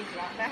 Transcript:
islanda